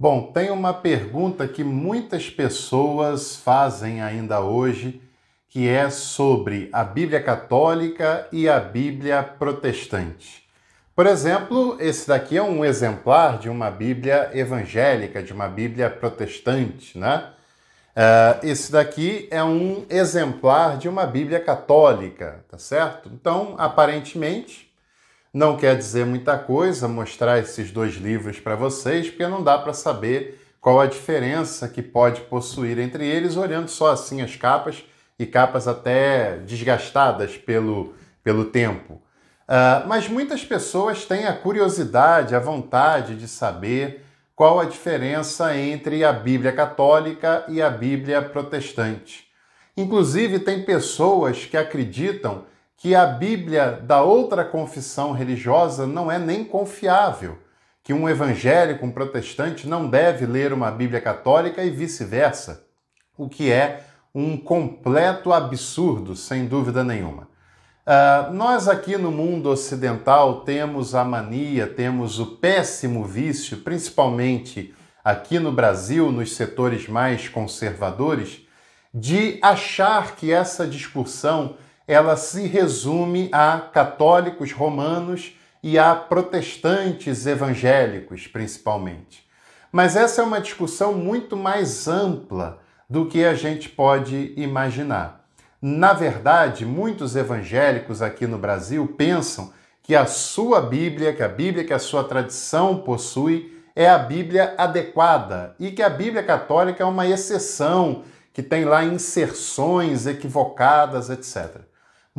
Bom, tem uma pergunta que muitas pessoas fazem ainda hoje, que é sobre a Bíblia Católica e a Bíblia Protestante. Por exemplo, esse daqui é um exemplar de uma Bíblia evangélica, de uma Bíblia protestante, né? Uh, esse daqui é um exemplar de uma Bíblia católica, tá certo? Então, aparentemente, não quer dizer muita coisa mostrar esses dois livros para vocês, porque não dá para saber qual a diferença que pode possuir entre eles olhando só assim as capas e capas até desgastadas pelo, pelo tempo. Uh, mas muitas pessoas têm a curiosidade, a vontade de saber qual a diferença entre a Bíblia católica e a Bíblia protestante. Inclusive, tem pessoas que acreditam que a Bíblia da outra confissão religiosa não é nem confiável, que um evangélico, um protestante, não deve ler uma Bíblia católica e vice-versa, o que é um completo absurdo, sem dúvida nenhuma. Uh, nós aqui no mundo ocidental temos a mania, temos o péssimo vício, principalmente aqui no Brasil, nos setores mais conservadores, de achar que essa discussão ela se resume a católicos romanos e a protestantes evangélicos, principalmente. Mas essa é uma discussão muito mais ampla do que a gente pode imaginar. Na verdade, muitos evangélicos aqui no Brasil pensam que a sua Bíblia, que a Bíblia que a sua tradição possui, é a Bíblia adequada e que a Bíblia católica é uma exceção, que tem lá inserções equivocadas, etc.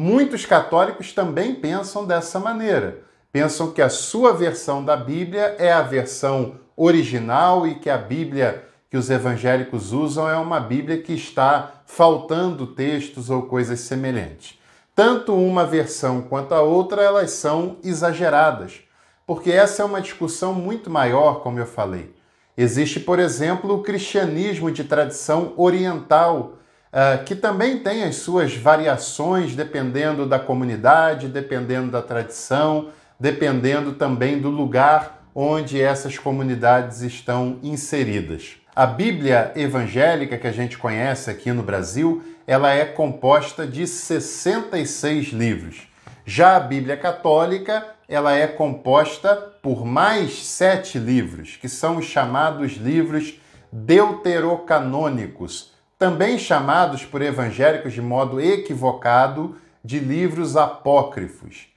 Muitos católicos também pensam dessa maneira. Pensam que a sua versão da Bíblia é a versão original e que a Bíblia que os evangélicos usam é uma Bíblia que está faltando textos ou coisas semelhantes. Tanto uma versão quanto a outra, elas são exageradas, porque essa é uma discussão muito maior, como eu falei. Existe, por exemplo, o cristianismo de tradição oriental, uh, que também tem as suas variações dependendo da comunidade, dependendo da tradição, dependendo também do lugar onde essas comunidades estão inseridas. A Bíblia evangélica que a gente conhece aqui no Brasil, ela é composta de 66 livros. Já a Bíblia católica, ela é composta por mais sete livros, que são os chamados livros deuterocanônicos, também chamados por evangélicos de modo equivocado de livros apócrifos.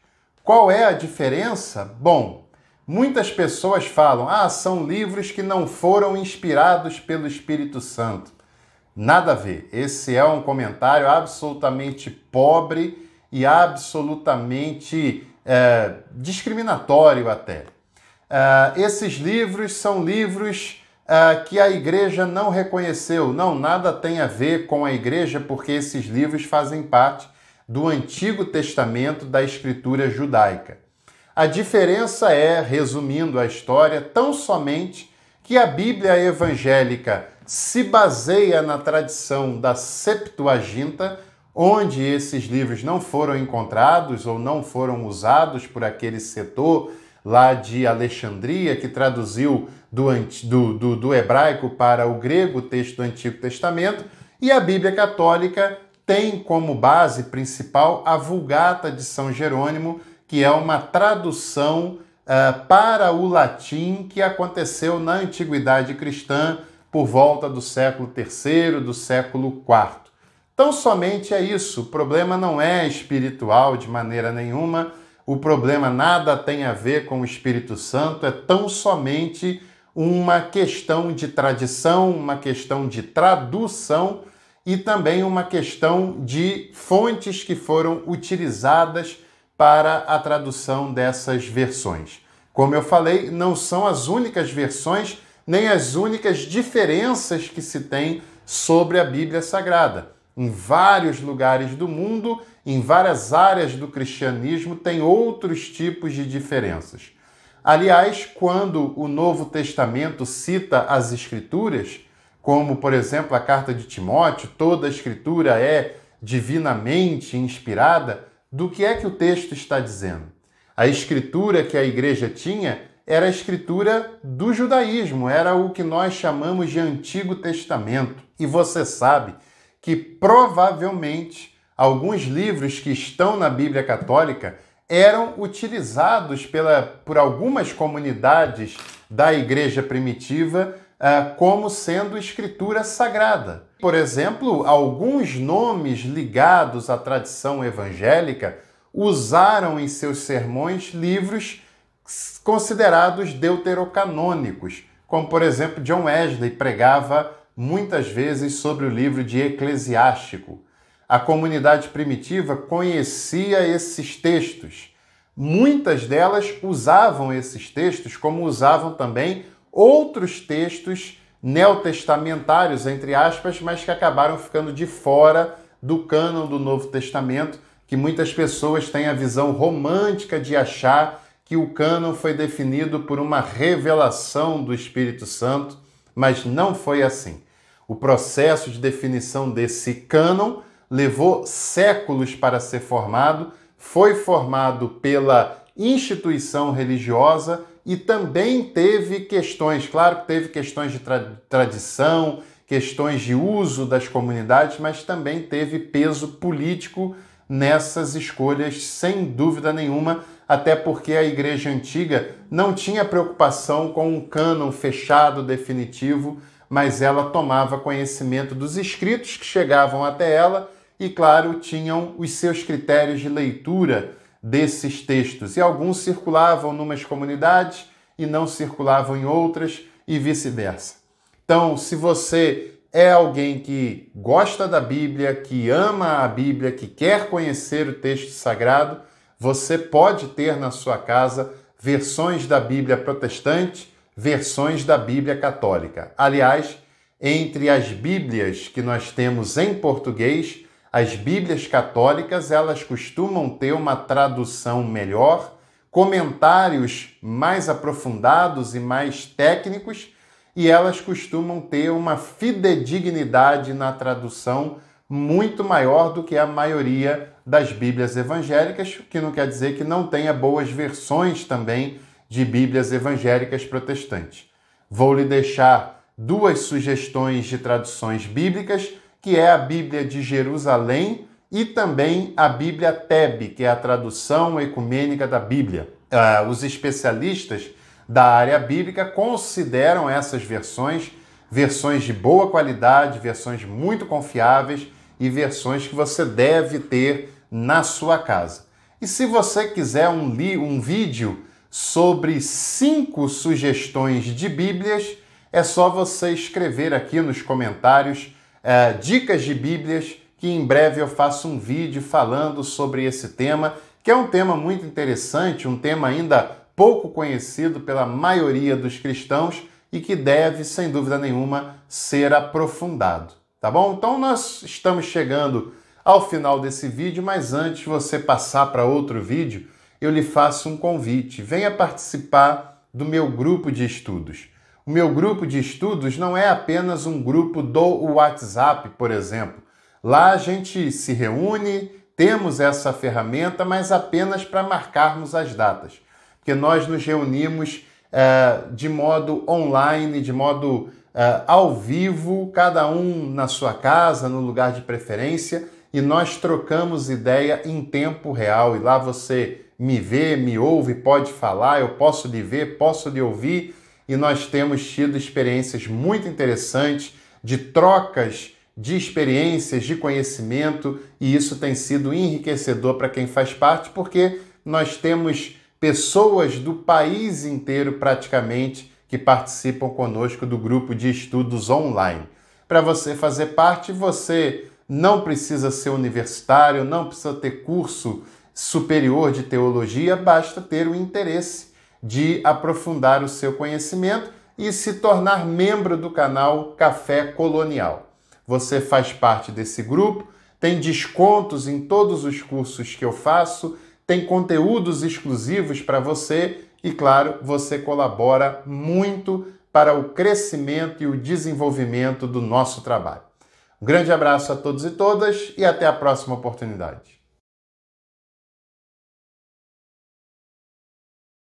Qual é a diferença? Bom, muitas pessoas falam: ah, são livros que não foram inspirados pelo Espírito Santo. Nada a ver. Esse é um comentário absolutamente pobre e absolutamente é, discriminatório até. Uh, esses livros são livros uh, que a igreja não reconheceu. Não, nada tem a ver com a igreja, porque esses livros fazem parte do Antigo Testamento da escritura judaica. A diferença é, resumindo a história, tão somente que a Bíblia evangélica se baseia na tradição da Septuaginta, onde esses livros não foram encontrados ou não foram usados por aquele setor lá de Alexandria, que traduziu do, do, do, do hebraico para o grego o texto do Antigo Testamento, e a Bíblia Católica tem como base principal a Vulgata de São Jerônimo, que é uma tradução uh, para o latim que aconteceu na Antiguidade Cristã por volta do século III, do século IV. Então, somente é isso. O problema não é espiritual de maneira nenhuma o problema nada tem a ver com o Espírito Santo, é tão somente uma questão de tradição, uma questão de tradução e também uma questão de fontes que foram utilizadas para a tradução dessas versões. Como eu falei, não são as únicas versões nem as únicas diferenças que se tem sobre a Bíblia Sagrada. Em vários lugares do mundo, em várias áreas do cristianismo, tem outros tipos de diferenças. Aliás, quando o Novo Testamento cita as Escrituras, como por exemplo a carta de Timóteo, toda a Escritura é divinamente inspirada, do que é que o texto está dizendo? A Escritura que a igreja tinha era a escritura do judaísmo, era o que nós chamamos de Antigo Testamento. E você sabe que provavelmente alguns livros que estão na Bíblia Católica eram utilizados pela, por algumas comunidades da igreja primitiva uh, como sendo escritura sagrada. Por exemplo, alguns nomes ligados à tradição evangélica usaram em seus sermões livros considerados deuterocanônicos, como por exemplo John Wesley pregava muitas vezes sobre o livro de Eclesiástico. A comunidade primitiva conhecia esses textos. Muitas delas usavam esses textos, como usavam também outros textos neotestamentários, entre aspas, mas que acabaram ficando de fora do cânon do Novo Testamento, que muitas pessoas têm a visão romântica de achar que o cânon foi definido por uma revelação do Espírito Santo, mas não foi assim. O processo de definição desse cânon levou séculos para ser formado, foi formado pela instituição religiosa e também teve questões, claro que teve questões de tra tradição, questões de uso das comunidades, mas também teve peso político nessas escolhas, sem dúvida nenhuma, até porque a igreja antiga não tinha preocupação com um cânon fechado definitivo, mas ela tomava conhecimento dos escritos que chegavam até ela e, claro, tinham os seus critérios de leitura desses textos. E alguns circulavam numas comunidades e não circulavam em outras e vice-versa. Então, se você é alguém que gosta da Bíblia, que ama a Bíblia, que quer conhecer o texto sagrado, você pode ter na sua casa versões da Bíblia protestante, versões da Bíblia católica. Aliás, entre as Bíblias que nós temos em português, as Bíblias católicas, elas costumam ter uma tradução melhor, comentários mais aprofundados e mais técnicos, e elas costumam ter uma fidedignidade na tradução muito maior do que a maioria das Bíblias evangélicas, que não quer dizer que não tenha boas versões também de Bíblias evangélicas protestantes. Vou lhe deixar duas sugestões de traduções bíblicas que é a Bíblia de Jerusalém e também a Bíblia Teb, que é a tradução ecumênica da Bíblia. Uh, os especialistas da área bíblica consideram essas versões versões de boa qualidade, versões muito confiáveis e versões que você deve ter na sua casa. E se você quiser um, li um vídeo sobre cinco sugestões de Bíblias, é só você escrever aqui nos comentários é, dicas de Bíblias, que em breve eu faço um vídeo falando sobre esse tema, que é um tema muito interessante, um tema ainda pouco conhecido pela maioria dos cristãos e que deve, sem dúvida nenhuma, ser aprofundado. Tá bom? Então nós estamos chegando ao final desse vídeo, mas antes de você passar para outro vídeo, eu lhe faço um convite. Venha participar do meu grupo de estudos. O meu grupo de estudos não é apenas um grupo do WhatsApp, por exemplo. Lá a gente se reúne, temos essa ferramenta, mas apenas para marcarmos as datas. Porque nós nos reunimos é, de modo online, de modo é, ao vivo, cada um na sua casa, no lugar de preferência, e nós trocamos ideia em tempo real. E lá você me vê, me ouve, pode falar, eu posso lhe ver, posso lhe ouvir e nós temos tido experiências muito interessantes de trocas de experiências, de conhecimento, e isso tem sido enriquecedor para quem faz parte, porque nós temos pessoas do país inteiro praticamente que participam conosco do grupo de estudos online. Para você fazer parte, você não precisa ser universitário, não precisa ter curso superior de teologia, basta ter o interesse de aprofundar o seu conhecimento e se tornar membro do canal Café Colonial. Você faz parte desse grupo, tem descontos em todos os cursos que eu faço, tem conteúdos exclusivos para você e, claro, você colabora muito para o crescimento e o desenvolvimento do nosso trabalho. Um grande abraço a todos e todas e até a próxima oportunidade.